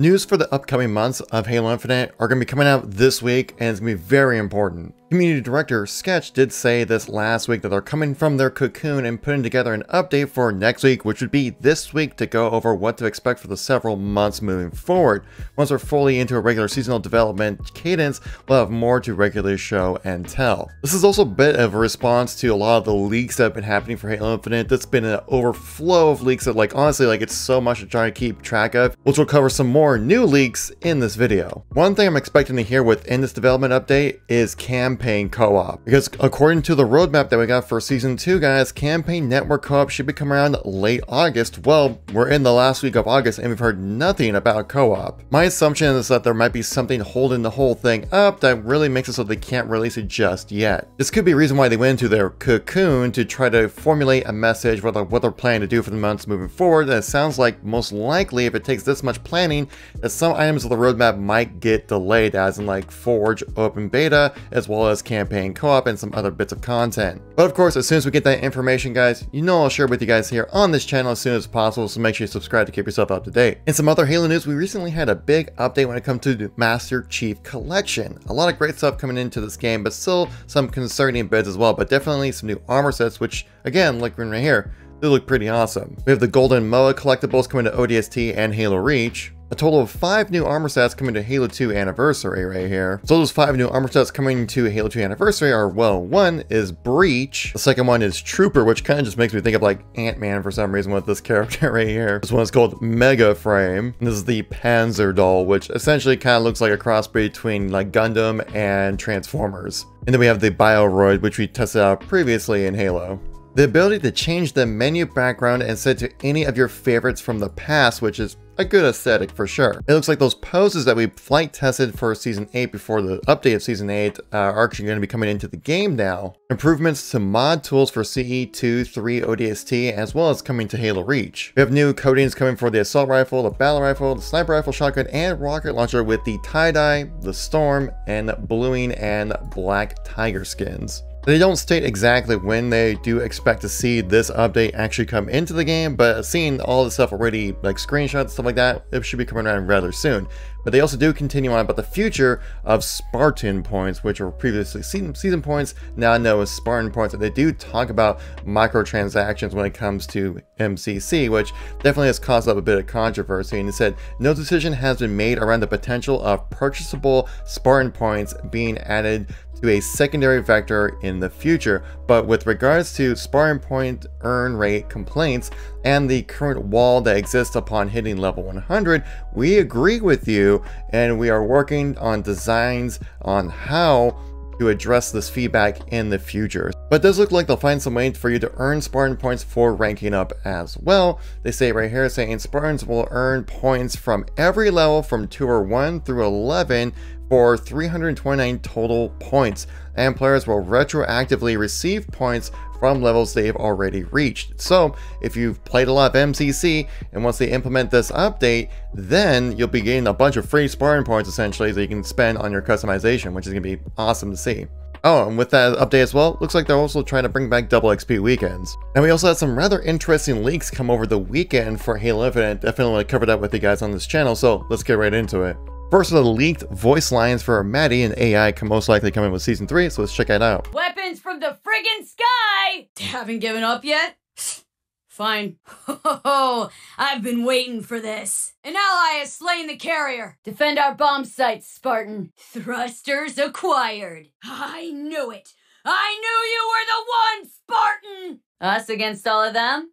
News for the upcoming months of Halo Infinite are going to be coming out this week and it's going to be very important. Community Director Sketch did say this last week that they're coming from their cocoon and putting together an update for next week, which would be this week to go over what to expect for the several months moving forward. Once we're fully into a regular seasonal development cadence, we'll have more to regularly show and tell. This is also a bit of a response to a lot of the leaks that have been happening for Halo Infinite. That's been an overflow of leaks that like honestly like it's so much to try to keep track of, which will cover some more new leaks in this video. One thing I'm expecting to hear within this development update is campaign campaign co-op. Because according to the roadmap that we got for season 2 guys, campaign network co-op should be coming around late August. Well, we're in the last week of August and we've heard nothing about co-op. My assumption is that there might be something holding the whole thing up that really makes it so they can't release it just yet. This could be a reason why they went into their cocoon to try to formulate a message they're, what they're planning to do for the months moving forward. And it sounds like most likely if it takes this much planning that some items of the roadmap might get delayed as in like Forge open beta as well as as campaign co-op and some other bits of content. But of course, as soon as we get that information, guys, you know I'll share it with you guys here on this channel as soon as possible, so make sure you subscribe to keep yourself up to date. In some other Halo news, we recently had a big update when it comes to the Master Chief Collection. A lot of great stuff coming into this game, but still some concerning bits as well, but definitely some new armor sets, which, again, like right here, they look pretty awesome. We have the Golden Moa collectibles coming to ODST and Halo Reach. A total of five new armor sets coming to Halo 2 Anniversary right here. So those five new armor sets coming to Halo 2 Anniversary are, well, one is Breach. The second one is Trooper, which kind of just makes me think of like Ant-Man for some reason with this character right here. This one is called Mega Frame. And this is the Panzer Doll, which essentially kind of looks like a cross between like Gundam and Transformers. And then we have the Bioroid, which we tested out previously in Halo. The ability to change the menu background and set to any of your favorites from the past, which is a good aesthetic for sure. It looks like those poses that we flight tested for Season 8 before the update of Season 8 uh, are actually going to be coming into the game now. Improvements to mod tools for CE 2, 3 ODST, as well as coming to Halo Reach. We have new coatings coming for the assault rifle, the battle rifle, the sniper rifle, shotgun, and rocket launcher with the tie-dye, the storm, and bluing and black tiger skins. They don't state exactly when they do expect to see this update actually come into the game, but seeing all the stuff already, like screenshots, stuff like that, it should be coming around rather soon. But they also do continue on about the future of Spartan points, which were previously season, season points, now known as Spartan points. And they do talk about microtransactions when it comes to MCC, which definitely has caused up a bit of controversy. And it said, no decision has been made around the potential of purchasable Spartan points being added to a secondary vector in the future. But with regards to Spartan point earn rate complaints and the current wall that exists upon hitting level 100, we agree with you and we are working on designs on how to address this feedback in the future. But does look like they'll find some way for you to earn Spartan points for ranking up as well. They say right here saying Spartans will earn points from every level from Tour 1 through 11 for 329 total points, and players will retroactively receive points from levels they've already reached. So if you've played a lot of MCC, and once they implement this update, then you'll be getting a bunch of free Spartan points essentially that you can spend on your customization, which is going to be awesome to see. Oh, and with that update as well, looks like they're also trying to bring back double XP weekends. And we also had some rather interesting leaks come over the weekend for Halo Infinite. Definitely want to cover that with you guys on this channel, so let's get right into it. The leaked voice lines for Mati and AI can most likely come in with Season 3, so let's check that out. Weapons from the friggin' sky! Haven't given up yet? Fine. Oh, I've been waiting for this. An ally has slain the carrier. Defend our bomb sites, Spartan. Thrusters acquired. I knew it. I knew you were the one, Spartan! Us against all of them?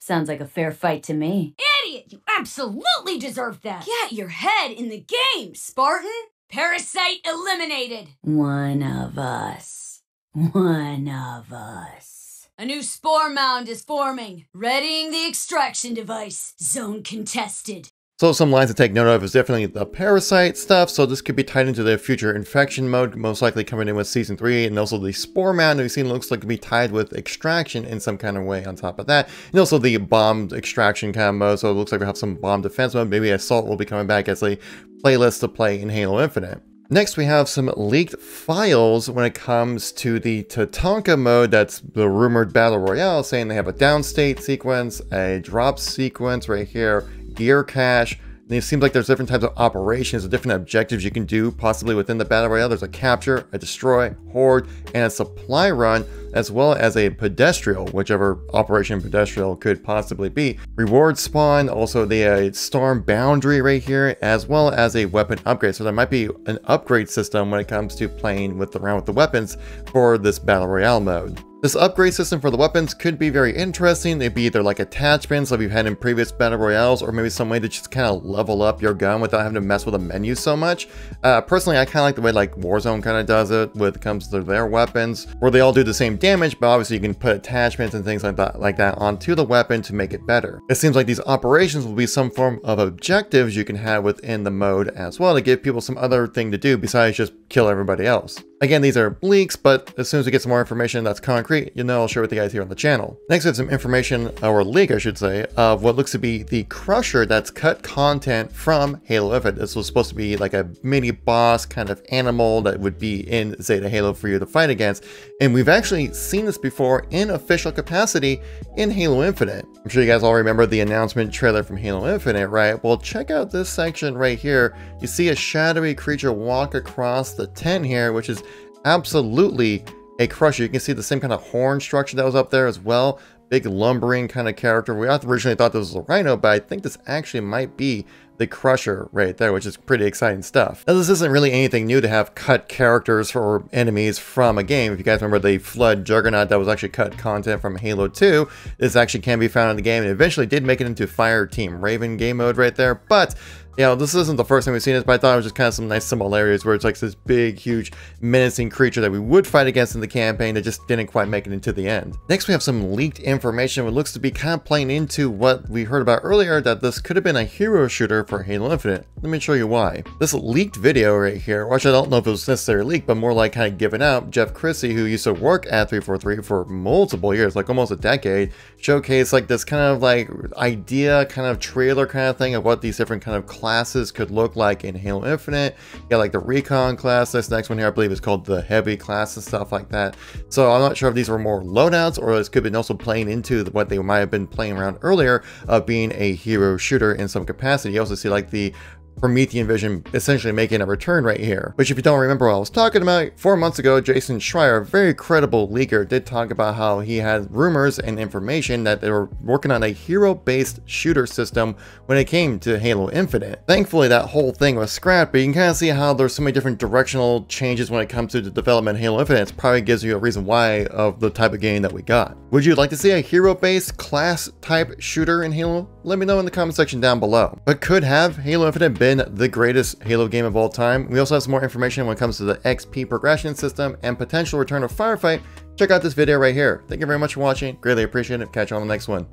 Sounds like a fair fight to me. Idiot! You absolutely deserve that! Get your head in the game, Spartan! Parasite eliminated! One of us. One of us. A new spore mound is forming, readying the extraction device. Zone contested. So some lines to take note of is definitely the parasite stuff, so this could be tied into the future infection mode, most likely coming in with season 3, and also the spore mound we've seen looks like to be tied with extraction in some kind of way on top of that, and also the bomb extraction kind of mode, so it looks like we have some bomb defense mode, maybe assault will be coming back as a playlist to play in Halo Infinite. Next, we have some leaked files when it comes to the Tatanka mode, that's the rumored Battle Royale, saying they have a downstate sequence, a drop sequence right here, gear cache, And it seems like there's different types of operations, different objectives you can do possibly within the Battle Royale. There's a capture, a destroy, horde, and a supply run, as well as a pedestrial, whichever Operation Pedestrial could possibly be. Reward spawn, also the uh, storm boundary right here, as well as a weapon upgrade. So there might be an upgrade system when it comes to playing with around with the weapons for this Battle Royale mode. This upgrade system for the weapons could be very interesting. It'd be either like attachments like we've had in previous Battle Royales, or maybe some way to just kind of level up your gun without having to mess with the menu so much. Uh, personally, I kind of like the way like Warzone kind of does it when it comes to their weapons, where they all do the same damage, but obviously you can put attachments and things like that, like that onto the weapon to make it better. It seems like these operations will be some form of objectives you can have within the mode as well to give people some other thing to do besides just kill everybody else. Again, these are leaks, but as soon as we get some more information that's concrete, you know I'll share with the guys here on the channel. Next, we have some information, or leak I should say, of what looks to be the Crusher that's cut content from Halo Infinite. This was supposed to be like a mini boss kind of animal that would be in Zeta Halo for you to fight against. And we've actually seen this before in official capacity in Halo Infinite. I'm sure you guys all remember the announcement trailer from Halo Infinite, right? Well, check out this section right here. You see a shadowy creature walk across the tent here, which is absolutely a crusher. You can see the same kind of horn structure that was up there as well. Big lumbering kind of character. We originally thought this was a rhino, but I think this actually might be the Crusher right there, which is pretty exciting stuff. Now, this isn't really anything new to have cut characters for enemies from a game. If you guys remember the Flood Juggernaut that was actually cut content from Halo 2, this actually can be found in the game and eventually did make it into Fireteam Raven game mode right there, but you know, this isn't the first time we've seen this, but I thought it was just kind of some nice similarities where it's like this big, huge, menacing creature that we would fight against in the campaign that just didn't quite make it into the end. Next, we have some leaked information which looks to be kind of playing into what we heard about earlier, that this could have been a hero shooter for Halo Infinite. Let me show you why. This leaked video right here, which I don't know if it was necessarily leaked, but more like kind of given out, Jeff Crissey, who used to work at 343 for multiple years, like almost a decade, showcased like this kind of like idea, kind of trailer kind of thing of what these different kind of classes could look like in Halo Infinite. You got like the Recon class, this next one here I believe is called the Heavy class and stuff like that. So I'm not sure if these were more loadouts or this could have been also playing into what they might have been playing around earlier of being a hero shooter in some capacity. You also see like the Promethean Vision essentially making a return right here. Which if you don't remember what I was talking about, four months ago, Jason Schreier, a very credible leaker, did talk about how he had rumors and information that they were working on a hero-based shooter system when it came to Halo Infinite. Thankfully, that whole thing was scrapped, but you can kind of see how there's so many different directional changes when it comes to the development of Halo Infinite. It probably gives you a reason why of the type of game that we got. Would you like to see a hero-based class-type shooter in Halo? Let me know in the comment section down below. But could have Halo Infinite been the greatest Halo game of all time. We also have some more information when it comes to the XP progression system and potential return of Firefight. Check out this video right here. Thank you very much for watching. Greatly appreciate it. Catch you on the next one.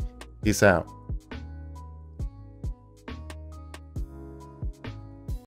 Peace out.